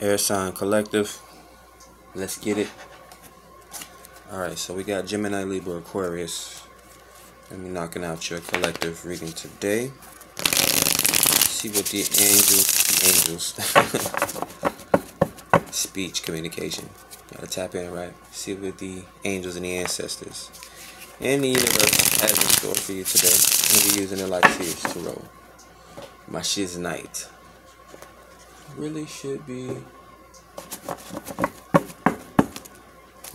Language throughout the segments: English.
Air Sign Collective. Let's get it. Alright, so we got Gemini, Libra, Aquarius. Let me knocking out your collective reading today. See what the angels, the angels, speech communication. Gotta tap in, right? See what the angels and the ancestors and the universe has in store for you today. I'm gonna be using it like Sears to roll. My shiz night. Really should be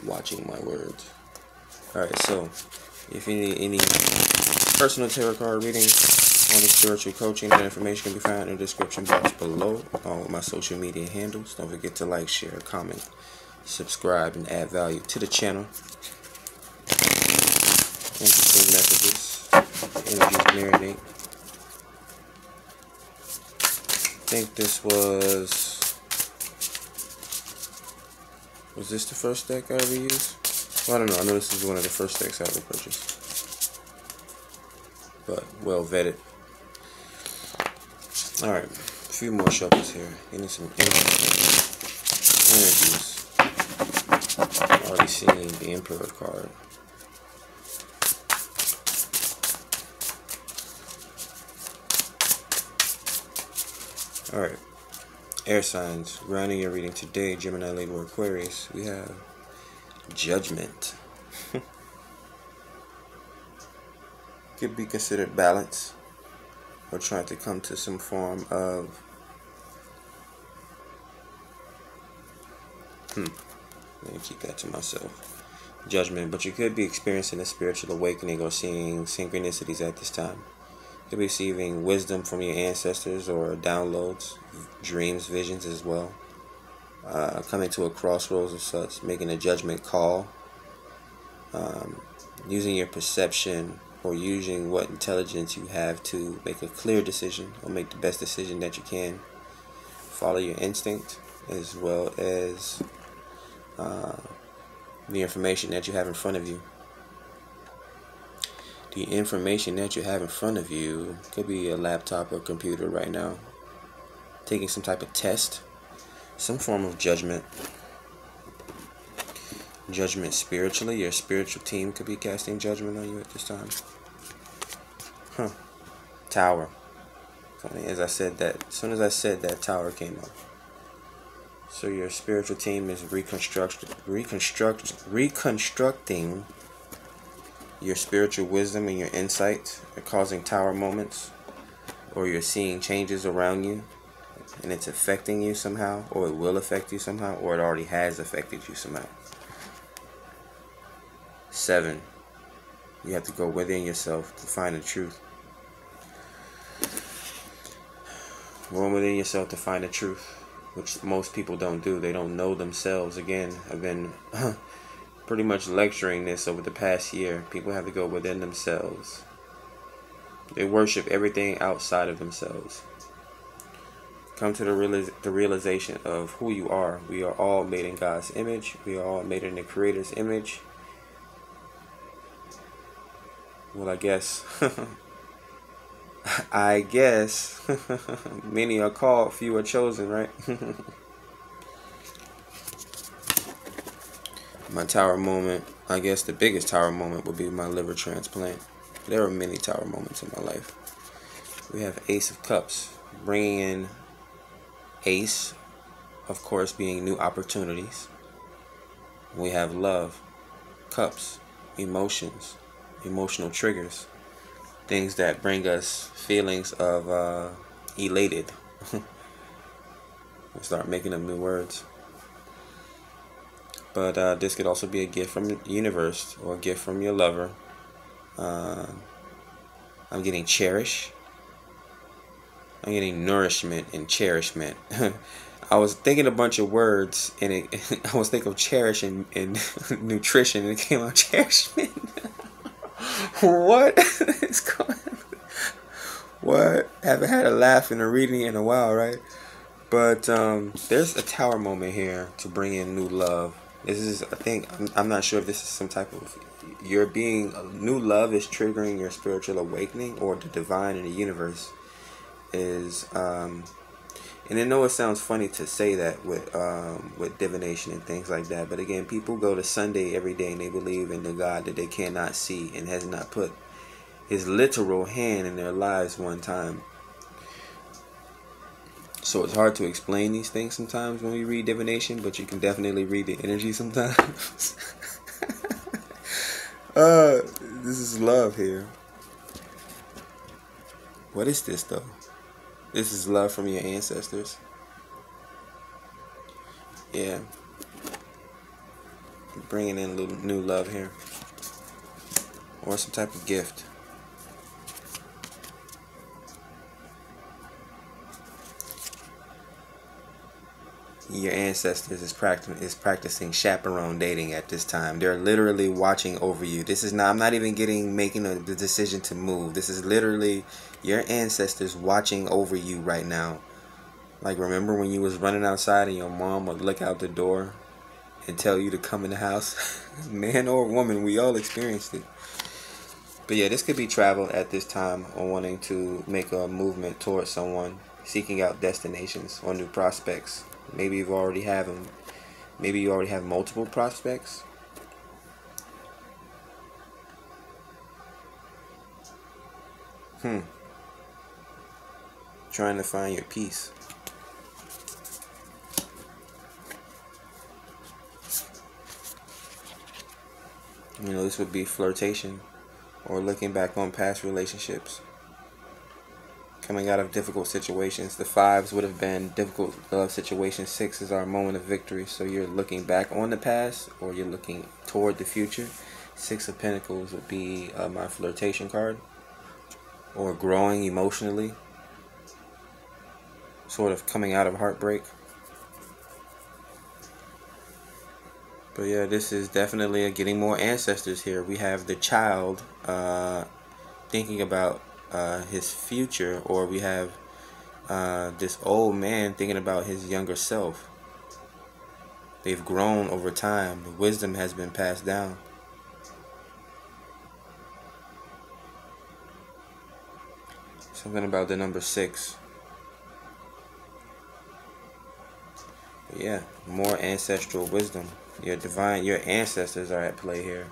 watching my words. Alright, so if you need any personal tarot card readings on the spiritual coaching, that information can be found in the description box below on my social media handles. Don't forget to like, share, comment, subscribe, and add value to the channel. Interesting messages. Energies marinate. I think this was was this the first deck I ever used? Well, I don't know. I know this is one of the first decks I ever purchased. But well vetted. Alright. A few more shuffles here. Getting some energies. Already seeing the Emperor card. Alright air signs. Grounding your reading today gemini libra aquarius we have judgment. Could be considered balance or trying to come to some form of hmm let me keep that to myself. Judgment but you could be experiencing a spiritual awakening or seeing synchronicities at this time be receiving wisdom from your ancestors or downloads, dreams, visions as well. Uh, coming to a crossroads of such, making a judgment call, um, using your perception or using what intelligence you have to make a clear decision or make the best decision that you can. Follow your instinct as well as uh, the information that you have in front of you the information that you have in front of you. Could be a laptop or computer right now. Taking some type of test some form of judgment. Judgment spiritually. Your spiritual team could be casting judgment on you at this time. Huh. Tower. Funny as i said that as soon as i said that tower came up. So your spiritual team is reconstruct reconstruct reconstructing your spiritual wisdom and your insight are causing tower moments, or you're seeing changes around you and it's affecting you somehow, or it will affect you somehow, or it already has affected you somehow. Seven, you have to go within yourself to find the truth. Go within yourself to find the truth, which most people don't do. They don't know themselves. Again, I've been pretty much lecturing this over the past year. People have to go within themselves. They worship everything outside of themselves. Come to the, realiz the realization of who you are. We are all made in God's image. We are all made in the Creator's image. Well, I guess. I guess many are called, few are chosen, right? my tower moment, I guess the biggest tower moment would be my liver transplant. There are many tower moments in my life. We have Ace of Cups, bringing in Ace, of course, being new opportunities. We have love, cups, emotions, emotional triggers, things that bring us feelings of uh, elated. we start making up new words. But uh, this could also be a gift from the universe or a gift from your lover. Uh, I'm getting cherish. I'm getting nourishment and cherishment. I was thinking a bunch of words and it, I was thinking of cherish and, and nutrition and it came out cherishment. what is going What? Haven't had a laugh in a reading in a while, right? But um, there's a tower moment here to bring in new love. This is, I think, I'm, I'm not sure if this is some type of, your being, new love is triggering your spiritual awakening or the divine in the universe is um, And I know it sounds funny to say that with um, with divination and things like that, but again, people go to Sunday every day and they believe in the God that they cannot see and has not put His literal hand in their lives one time. So it's hard to explain these things sometimes when we read divination, but you can definitely read the energy sometimes. uh, this is love here. What is this though? This is love from your ancestors. Yeah. Bringing in a little new love here. Or some type of gift. Your ancestors is practicing is practicing chaperone dating at this time. They're literally watching over you. This is not I'm not even getting making a, the decision to move. This is literally your ancestors watching over you right now. Like remember when you was running outside and your mom would look out the door and tell you to come in the house? Man or woman, we all experienced it. But yeah, this could be travel at this time or wanting to make a movement towards someone, seeking out destinations or new prospects. Maybe you already have them. Maybe you already have multiple prospects. Hmm. Trying to find your peace. You know, this would be flirtation or looking back on past relationships coming out of difficult situations. The fives would have been difficult love situations. Six is our moment of victory. So you're looking back on the past or you're looking toward the future. Six of Pentacles would be uh, my flirtation card or growing emotionally. Sort of coming out of heartbreak. But yeah, this is definitely a getting more ancestors here. We have the child uh, thinking about uh, his future, or we have uh, this old man thinking about his younger self. They've grown over time. The wisdom has been passed down. Something about the number six. But yeah, more ancestral wisdom. Your divine, your ancestors are at play here,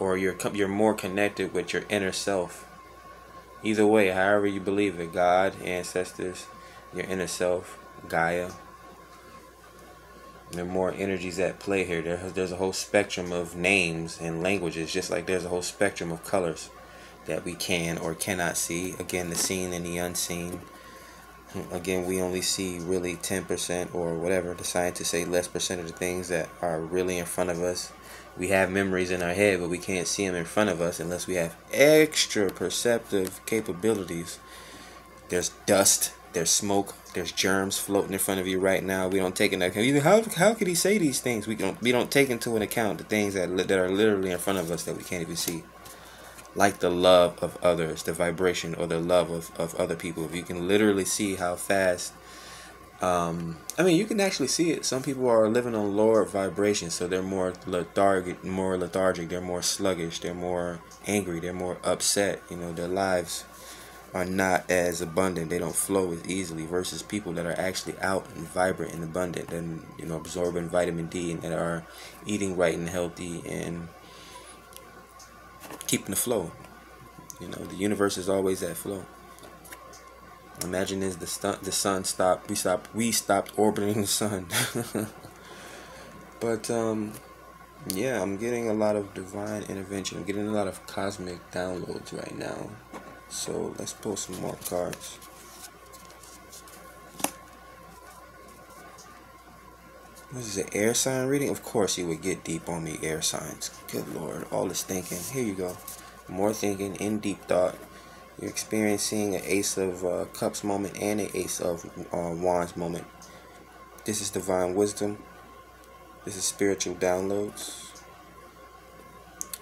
or you're you're more connected with your inner self Either way, however you believe it, God, ancestors, your inner self, Gaia. There are more energies at play here. There, there's a whole spectrum of names and languages, just like there's a whole spectrum of colors that we can or cannot see. Again, the seen and the unseen. Again, we only see really 10% or whatever. The scientists say less percent of the things that are really in front of us we have memories in our head, but we can't see them in front of us unless we have extra perceptive capabilities. There's dust, there's smoke, there's germs floating in front of you right now. We don't take into account. How how could he say these things? We don't we don't take into an account the things that that are literally in front of us that we can't even see. Like the love of others, the vibration or the love of, of other people. If you can literally see how fast um, I mean, you can actually see it. Some people are living on lower vibrations, so they're more lethargic, more lethargic. They're more sluggish. They're more angry. They're more upset. You know, their lives are not as abundant. They don't flow as easily. Versus people that are actually out and vibrant and abundant, and you know, absorbing vitamin D and that are eating right and healthy and keeping the flow. You know, the universe is always at flow. Imagine is the sun, the sun stopped. We stopped. We stopped orbiting the sun. but um, yeah, I'm getting a lot of divine intervention. I'm getting a lot of cosmic downloads right now. So let's pull some more cards. What is it, air sign reading? Of course you would get deep on the air signs. Good lord, all this thinking. Here you go. More thinking, in deep thought. You're experiencing an Ace of uh, Cups moment and an Ace of uh, Wands moment. This is divine wisdom. This is spiritual downloads.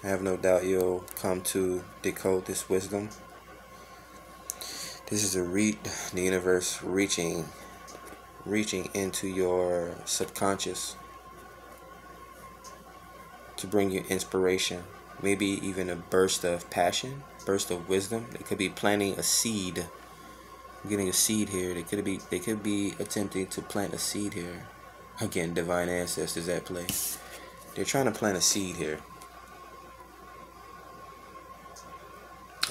I have no doubt you'll come to decode this wisdom. This is a read the universe reaching reaching into your subconscious to bring you inspiration, maybe even a burst of passion burst of wisdom. They could be planting a seed I'm getting a seed here. They could be they could be attempting to plant a seed here. Again, divine ancestors at play. They're trying to plant a seed here.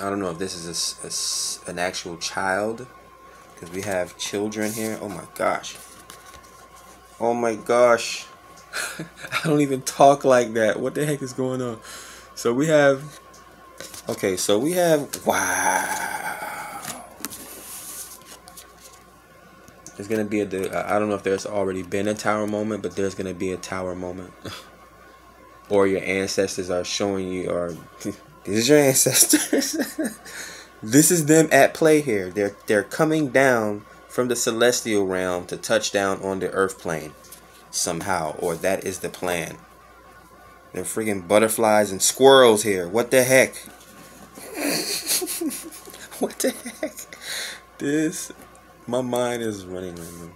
I don't know if this is a, a an actual child because we have children here. Oh my gosh. Oh my gosh. I don't even talk like that. What the heck is going on? So we have Okay, so we have wow. There's gonna be a. Uh, I don't know if there's already been a tower moment, but there's gonna be a tower moment, or your ancestors are showing you, or this is your ancestors. this is them at play here. They're they're coming down from the celestial realm to touch down on the earth plane somehow, or that is the plan. They're freaking butterflies and squirrels here. What the heck? what the heck? This, my mind is running right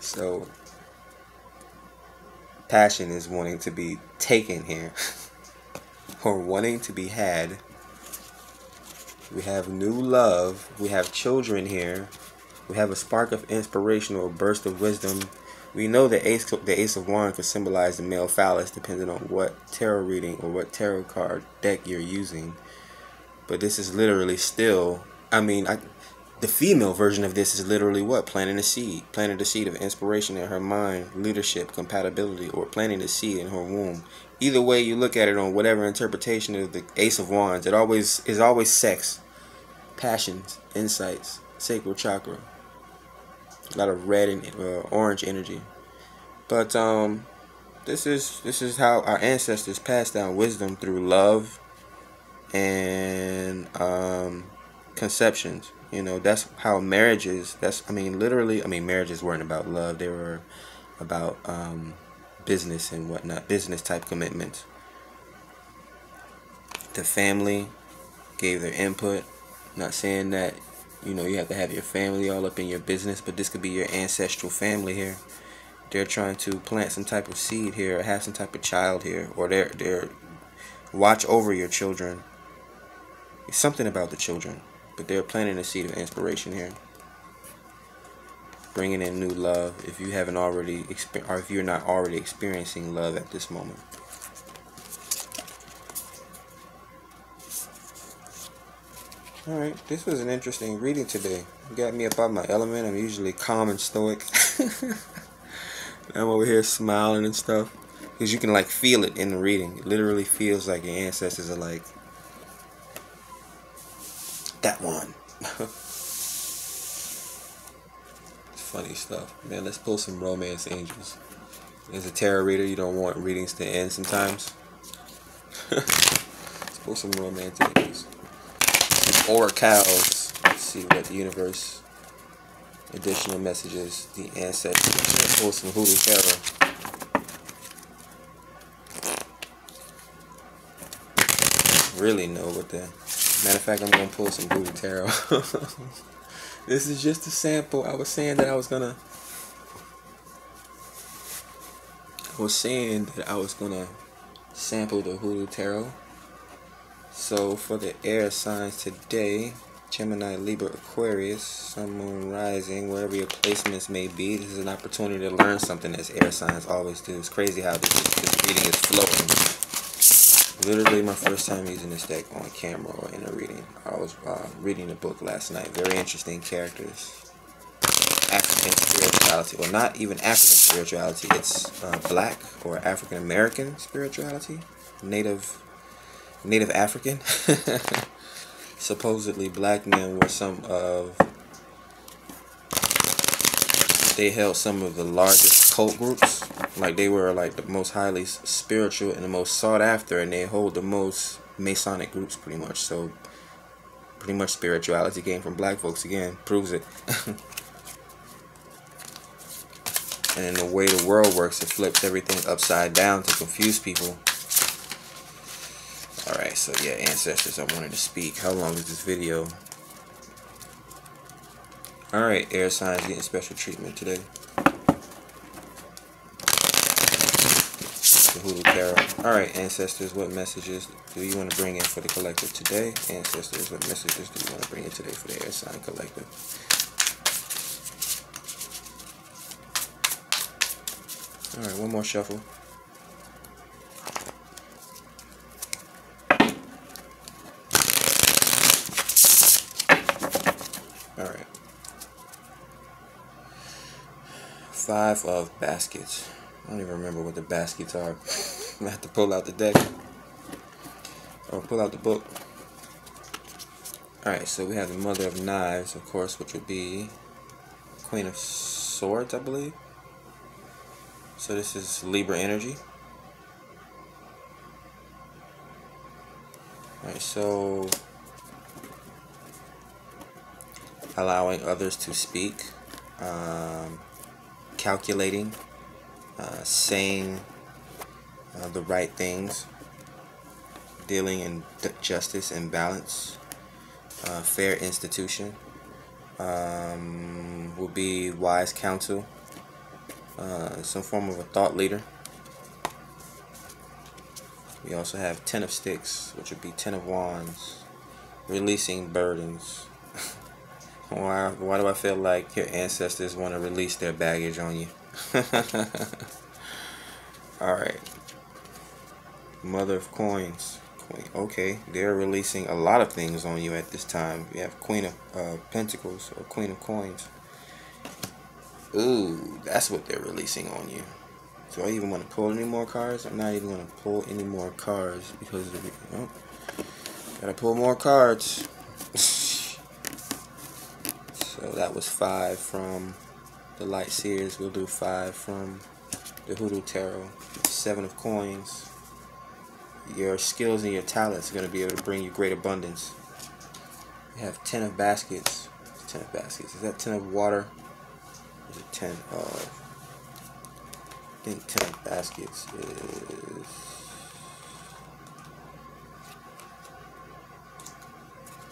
So, passion is wanting to be taken here, or wanting to be had. We have new love. We have children here. We have a spark of inspiration or a burst of wisdom. We know the ace, the ace of wands can symbolize the male phallus, depending on what tarot reading or what tarot card deck you're using. But this is literally still. I mean, I, the female version of this is literally what planting a seed, planting the seed of inspiration in her mind, leadership, compatibility, or planting the seed in her womb. Either way you look at it, on whatever interpretation of the Ace of Wands, it always is always sex, passions, insights, sacral chakra, a lot of red and uh, orange energy. But um, this is this is how our ancestors passed down wisdom through love and um, conceptions. You know, that's how marriages. That's I mean, literally. I mean, marriages weren't about love. They were about um, business and whatnot, business type commitments. The family gave their input. Not saying that you know, you have to have your family all up in your business, but this could be your ancestral family here. They're trying to plant some type of seed here, or have some type of child here, or they're they're watch over your children. It's something about the children, but they're planting a seed of inspiration here. Bringing in new love if you haven't already or if you're not already experiencing love at this moment. Alright, this was an interesting reading today. got me up out my element. I'm usually calm and stoic. I'm over here smiling and stuff. Because you can like feel it in the reading. It literally feels like your ancestors are like, that one. funny stuff. Man, let's pull some romance angels. As a tarot reader, you don't want readings to end sometimes. let's pull some romance angels oracles. Let's see what the universe additional messages, the ancestors. Pull some hoodoo tarot. Really know what the matter of fact I'm gonna pull some hoodoo tarot. this is just a sample. I was saying that I was gonna I was saying that I was gonna sample the hoodoo tarot so for the air signs today, Gemini, Libra, Aquarius, Sun, Moon, Rising, wherever your placements may be, this is an opportunity to learn something as air signs always do. It's crazy how this, this reading is flowing. Literally my first time using this deck on camera or in a reading. I was uh, reading a book last night. Very interesting characters. African spirituality, or not even African spirituality. It's uh, black or African American spirituality. Native Native African. Supposedly, black men were some of. They held some of the largest cult groups. Like they were like the most highly spiritual and the most sought after, and they hold the most Masonic groups pretty much. So, pretty much spirituality came from black folks again. Proves it. and in the way the world works, it flips everything upside down to confuse people. Alright, so yeah, ancestors, I wanted to speak. How long is this video? Alright, air signs getting special treatment today. Tarot. Alright, Ancestors, what messages do you want to bring in for the collective today? Ancestors, what messages do you want to bring in today for the Air Sign Collective? Alright, one more shuffle. Alright. Five of Baskets. I don't even remember what the baskets are. I have to pull out the deck. Or pull out the book. Alright, so we have the Mother of Knives, of course, which would be Queen of Swords, I believe. So this is Libra energy. Alright, so allowing others to speak, um, calculating, uh, saying uh, the right things, dealing in justice and balance, uh, fair institution, um, will be wise counsel, uh, some form of a thought leader. We also have Ten of Sticks, which would be Ten of Wands, releasing burdens. why, why do I feel like your ancestors want to release their baggage on you? Alright. Mother of Coins. Queen. Okay, they're releasing a lot of things on you at this time. You have Queen of uh, Pentacles or Queen of Coins. Ooh, that's what they're releasing on you. Do I even want to pull any more cards? I'm not even going to pull any more cards because of the, oh, gotta pull more cards. so that was five from the Light Seers. We'll do five from the Hoodoo Tarot. Seven of Coins your skills and your talents are going to be able to bring you great abundance. You have 10 of baskets. 10 of baskets. Is that 10 of water? Is it 10 of... I think 10 of baskets is...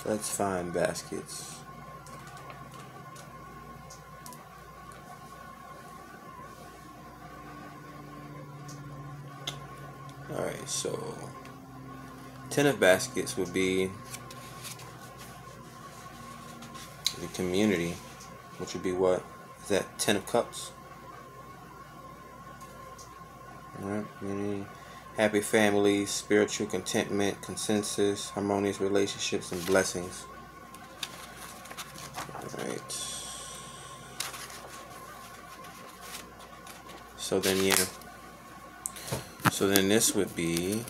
Let's find baskets. Alright, so ten of baskets would be the community, which would be what? Is that ten of cups? Alright, happy families, spiritual contentment, consensus, harmonious relationships, and blessings. Alright. So then, yeah. So then this would be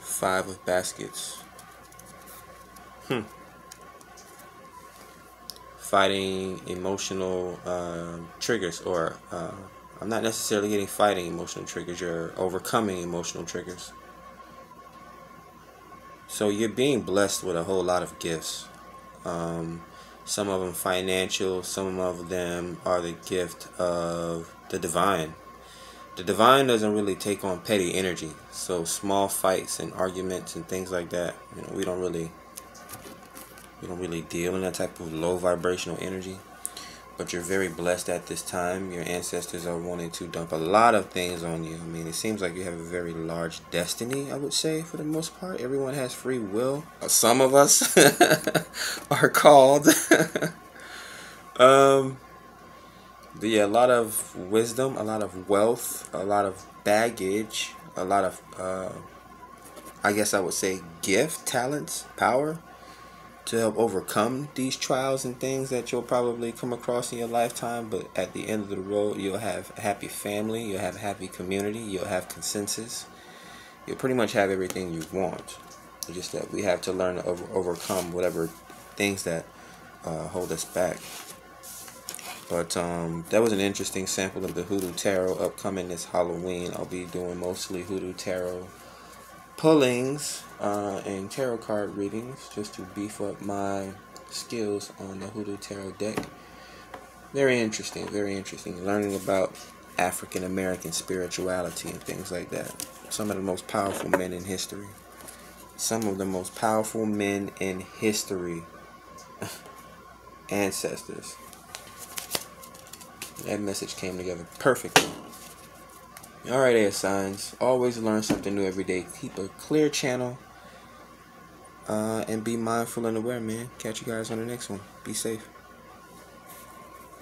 five of baskets. Hmm. Fighting emotional uh, triggers, or uh, I'm not necessarily getting fighting emotional triggers, you're overcoming emotional triggers. So you're being blessed with a whole lot of gifts. Um, some of them financial, some of them are the gift of the divine the divine doesn't really take on petty energy. So small fights and arguments and things like that, you know, we don't really we don't really deal in that type of low vibrational energy. But you're very blessed at this time. Your ancestors are wanting to dump a lot of things on you. I mean, it seems like you have a very large destiny, I would say, for the most part. Everyone has free will. Some of us are called. um, yeah, a lot of wisdom, a lot of wealth, a lot of baggage, a lot of, uh, I guess I would say, gift, talents, power to help overcome these trials and things that you'll probably come across in your lifetime. But at the end of the road, you'll have a happy family, you'll have a happy community, you'll have consensus. You'll pretty much have everything you want. It's just that we have to learn to over overcome whatever things that uh, hold us back. But um, that was an interesting sample of the Hoodoo Tarot upcoming this Halloween. I'll be doing mostly Hoodoo Tarot pullings uh, and tarot card readings just to beef up my skills on the Hoodoo Tarot deck. Very interesting, very interesting. Learning about African American spirituality and things like that. Some of the most powerful men in history. Some of the most powerful men in history. Ancestors. That message came together perfectly. Alright, air signs. Always learn something new every day. Keep a clear channel. Uh, and be mindful and aware, man. Catch you guys on the next one. Be safe.